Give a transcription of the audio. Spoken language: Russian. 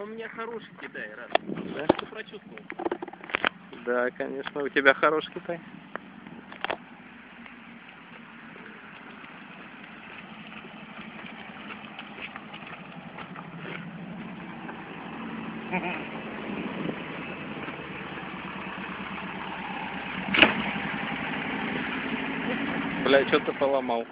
У меня хороший Китай, раз. да? Ты прочувствовал? Да, конечно, у тебя хороший Китай. Бля, что ты поломал?